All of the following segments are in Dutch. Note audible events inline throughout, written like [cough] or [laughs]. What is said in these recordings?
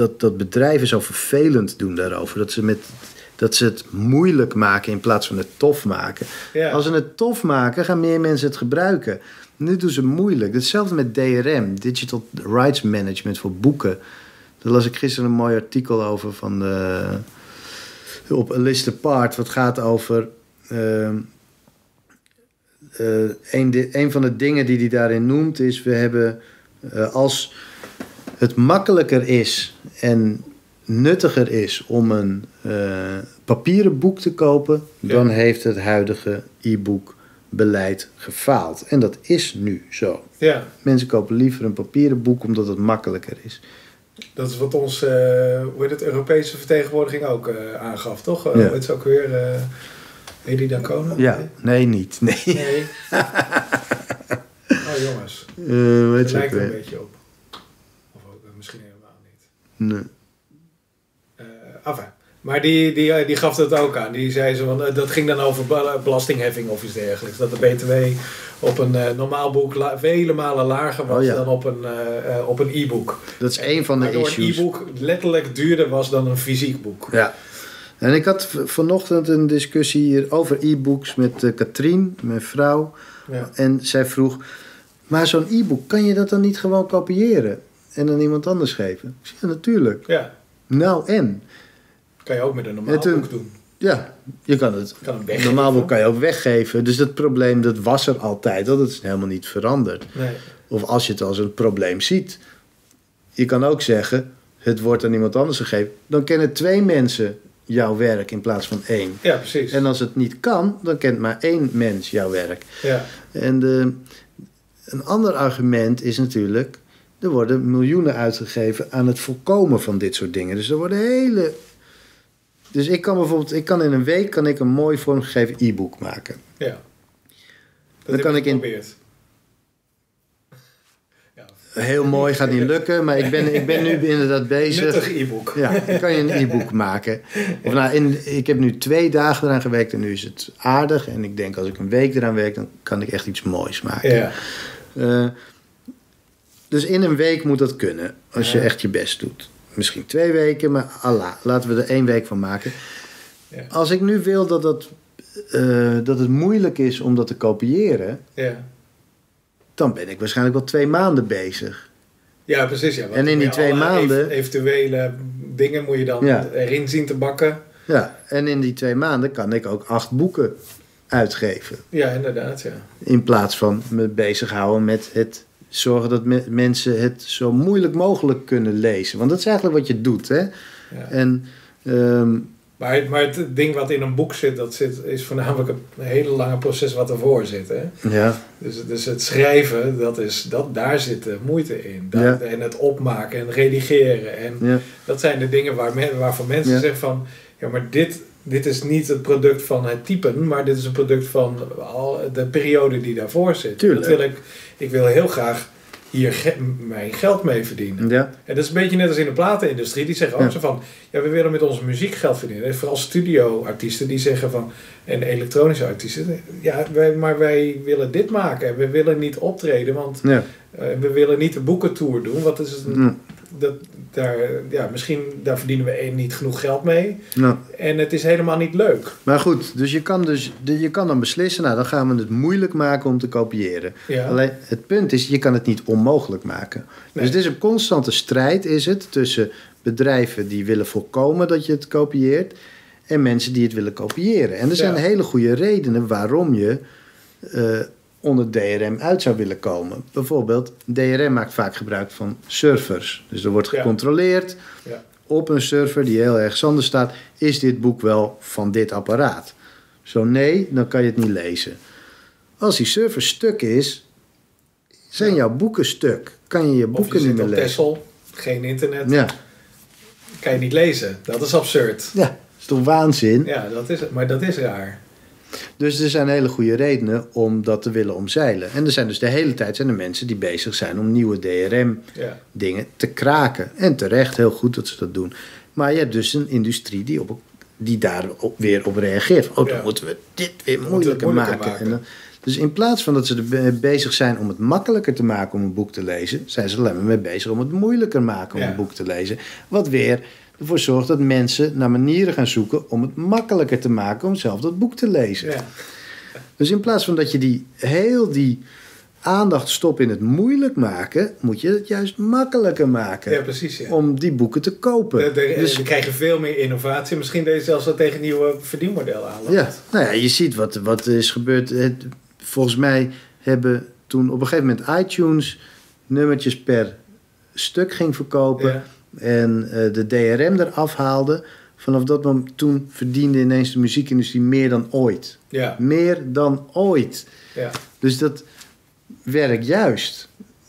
dat, dat bedrijven zo vervelend doen daarover. Dat ze, met, dat ze het moeilijk maken in plaats van het tof maken. Ja. Als ze het tof maken, gaan meer mensen het gebruiken. Nu doen ze moeilijk. Hetzelfde met DRM, Digital Rights Management voor boeken. Daar las ik gisteren een mooi artikel over van eh, op Alistair Part. Wat gaat over. ehm, eh, een, di- een van de dingen die hij daarin noemt is: we hebben eh, als het makkelijker is en nuttiger is om een eh, papieren boek te kopen, Ja. dan heeft het huidige e-book beleid gefaald. En dat is nu zo. Ja, Mensen kopen liever een papieren boek omdat het makkelijker is. dat is wat ons, eh, hoe heet het, Europese vertegenwoordiging ook eh, aangaf, toch? Ja. Heet ze ook weer? Edi Dancona? Ja, nee, niet. Nee. Nee. [laughs] oh jongens, het lijkt er een beetje op. Of ook, eh, misschien helemaal niet. Nee. Eh enfin. Maar die, die, eh, die gaf dat ook aan. Die zei zo, van, eh, dat ging dan over bela- belastingheffing of iets dergelijks. Dat de BTW op een normaal boek la- vele malen lager was Oh ja. dan op een, op een e-book. Dat is een van de Waardoor een issues. e-book letterlijk duurder was dan een fysiek boek. Ja. En ik had vanochtend een discussie hier over e-books met Katrien, mijn vrouw. Ja. En zij vroeg, maar zo'n e-book, kan je dat dan niet gewoon kopiëren? En aan iemand anders geven? Ik ja, natuurlijk. ja, Nou en? kan je ook met een normaal En toen- boek doen. Ja, je kan het. Kan weggeven. Normaal boek kan je ook weggeven. Dus dat probleem, dat was er altijd. al. Dat is helemaal niet veranderd. Nee. Of als je het als een probleem ziet. Je kan ook zeggen, het wordt aan iemand anders gegeven. Dan kennen twee mensen jouw werk in plaats van één. Ja, precies. En als het niet kan, dan kent maar één mens jouw werk. ja. En de, een ander argument is natuurlijk... er worden miljoenen uitgegeven aan het voorkomen van dit soort dingen. Dus er worden hele... Dus ik kan bijvoorbeeld... Ik kan in een week kan ik een mooi vormgegeven e-book maken. ja. Dat Dan kan ik in-. Ja. Heel mooi, gaat niet lukken. Maar ik ben, ik ben nu [laughs] inderdaad bezig. Nuttig e-book. Ja, dan kan je een e-book maken. Of nou, in, ik heb nu twee dagen eraan gewerkt en nu is het aardig. En ik denk als ik een week eraan werk, dan kan ik echt iets moois maken. Ja. Eh, dus in een week moet dat kunnen, als je echt je best doet. Misschien twee weken, maar Allah, laten we er één week van maken. Ja. Als ik nu wil dat, dat, eh, dat het moeilijk is om dat te kopiëren, Ja. dan ben ik waarschijnlijk wel twee maanden bezig. Ja, precies. Ja. En in die twee maanden- ev- Eventuele dingen moet je dan Ja. erin zien te bakken. Ja, en in die twee maanden kan ik ook acht boeken uitgeven. Ja, inderdaad. Ja. In plaats van me bezighouden met het zorgen dat me- mensen het zo moeilijk mogelijk kunnen lezen. Want dat is eigenlijk wat je doet. Hè? Ja. En ehm, Maar, maar het ding wat in een boek zit, dat zit, is voornamelijk een hele lange proces wat ervoor zit. Hè? ja, Dus, dus het schrijven, dat is, dat, daar zit de moeite in. Dat, Ja. En het opmaken en redigeren. En ja, dat zijn de dingen waar men, waarvan mensen Ja. zeggen van... Ja, maar dit, dit is niet het product van het typen, maar dit is een product van al de periode die daarvoor zit. Tuurlijk. Dat wil ik, ik wil heel graag hier ge- mijn geld mee verdienen. ja, En dat is een beetje net als in de platenindustrie. Die zeggen ook Ja. zo van, ja, we willen met onze muziek geld verdienen. En vooral studioartiesten die zeggen van, en elektronische artiesten. Ja, wij, maar wij willen dit maken. We willen niet optreden, want ja. eh, we willen niet de boekentour doen. Want dat is een. Dat, daar, ja, misschien daar verdienen we één niet genoeg geld mee. Nou, En het is helemaal niet leuk. maar goed, dus je kan, dus je kan dan beslissen, nou dan gaan we het moeilijk maken om te kopiëren. Ja. Alleen het punt is, je kan het niet onmogelijk maken. Nee. Dus het is een constante strijd is het tussen bedrijven die willen voorkomen dat je het kopieert en mensen die het willen kopiëren. En er zijn Ja. hele goede redenen waarom je eh, onder DRM uit zou willen komen. Bijvoorbeeld, DRM maakt vaak gebruik van servers. Dus er wordt gecontroleerd Ja. op een server die heel erg anders staat, is dit boek wel van dit apparaat? Zo nee, dan kan je het niet lezen. Als die server stuk is, zijn Ja. jouw boeken stuk. Kan je je Of je boeken niet zit meer op lezen. Texel, geen internet, Ja, kan je niet lezen. Dat is absurd. ja, is toch waanzin? Ja, dat is het. Maar dat is raar. Dus er zijn hele goede redenen om dat te willen omzeilen. En er zijn dus de hele tijd zijn er mensen die bezig zijn om nieuwe DRM-dingen Ja. te kraken. En terecht, heel goed dat ze dat doen. Maar je hebt dus een industrie die, op, die daar op, weer op reageert. Oh, dan Ja. moeten we dit weer moeilijker, maken. maken. En dan, Dus in plaats van dat ze er be- bezig zijn om het makkelijker te maken om een boek te lezen, zijn ze alleen maar mee bezig om het moeilijker maken om Ja. een boek te lezen. Wat weer ervoor zorgt dat mensen naar manieren gaan zoeken om het makkelijker te maken om zelf dat boek te lezen. Ja. Dus in plaats van dat je die heel die aandacht stopt in het moeilijk maken, moet je het juist makkelijker maken ja, precies. Ja. om die boeken te kopen. De, de, dus we krijgen veel meer innovatie. Misschien deze zelfs wel tegen nieuwe verdienmodellen aan. Ja, nou ja, je ziet wat, wat is gebeurd. Het, volgens mij hebben toen op een gegeven moment iTunes nummertjes per stuk ging verkopen Ja. En eh, de DRM eraf haalde. Vanaf dat moment toen verdiende ineens de muziekindustrie meer dan ooit. Ja. Meer dan ooit. Ja. Dus dat werkt juist.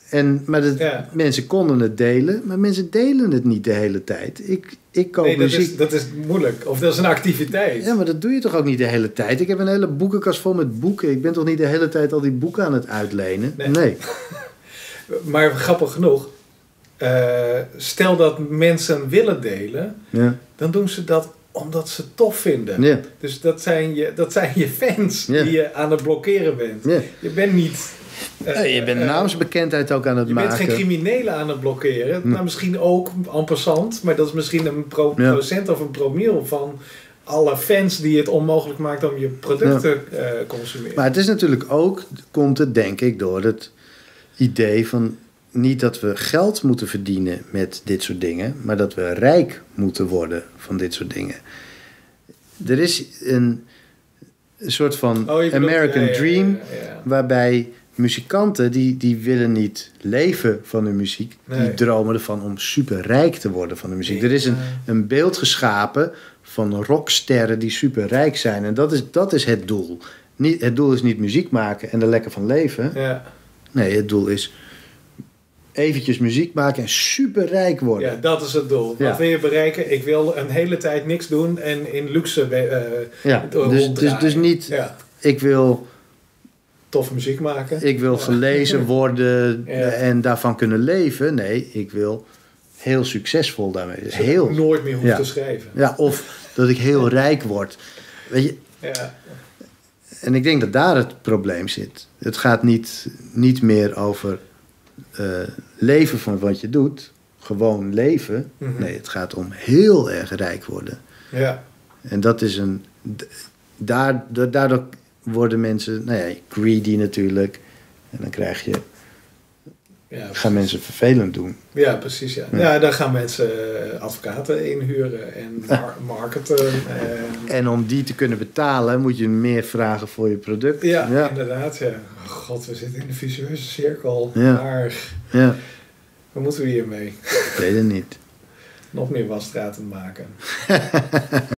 En, maar dat, Ja. mensen konden het delen, maar mensen delen het niet de hele tijd. Ik, ik koop Nee, dat muziek. is, dat is moeilijk. Of dat is een activiteit. Ja, maar dat doe je toch ook niet de hele tijd? Ik heb een hele boekenkast vol met boeken. Ik ben toch niet de hele tijd al die boeken aan het uitlenen? Nee. Nee. [laughs] Maar grappig genoeg, stel dat mensen willen delen, Ja. dan doen ze dat omdat ze het tof vinden. Ja. Dus dat zijn je, dat zijn je fans Ja. die je aan het blokkeren bent. Ja. Je bent niet... eh, Ja, je bent eh, naamsbekendheid ook aan het Je bent maken. geen criminelen aan het blokkeren. Hm. Nou, misschien ook en passant, maar dat is misschien een pro Ja. procent of een promiel van alle fans die het onmogelijk maakt om je product te eh, consumeren. Maar het is natuurlijk ook, komt het denk ik door het idee van niet dat we geld moeten verdienen met dit soort dingen, maar dat we rijk moeten worden van dit soort dingen. Er is een, een soort van Oh, bedoelt- American ja, ja, Dream ja, waarbij muzikanten die, die willen niet leven van hun muziek, Nee. die dromen ervan om superrijk te worden van de muziek. Er is een, een beeld geschapen van rocksterren die superrijk zijn en dat is, dat is het doel. Niet, het doel is niet muziek maken en er lekker van leven. Ja, Nee, het doel is eventjes muziek maken en superrijk worden. ja, dat is het doel. Ja. Wat wil je bereiken? Ik wil een hele tijd niks doen en in luxe eh Ja, door dus, dus, dus niet, Ja, ik wil, toffe muziek maken. ik wil gelezen [laughs] worden en daarvan kunnen leven. Nee, ik wil heel succesvol daarmee. Zodat Heel, ik nooit meer hoef te schrijven. ja, of dat ik heel rijk word. Weet je, Ja. en ik denk dat daar het probleem zit. Het gaat niet, niet meer over eh, leven van wat je doet, gewoon leven. Mhm. Nee, het gaat om heel erg rijk worden. ja. En dat is een. d- Daar, da- daardoor worden mensen, nou ja, greedy natuurlijk. En dan krijg je, Ja, gaan mensen vervelend doen. Ja, precies. Ja. Ja. dan gaan mensen eh, advocaten inhuren en [laughs] mar- marketen. En, En om die te kunnen betalen, moet je meer vragen voor je product. ja, ja. inderdaad. Ja. Oh, God, we zitten in een visueuze cirkel. Ja. Maar ja. wat moeten we hiermee? Ik weet het niet. Nog meer wasstraten maken. [laughs]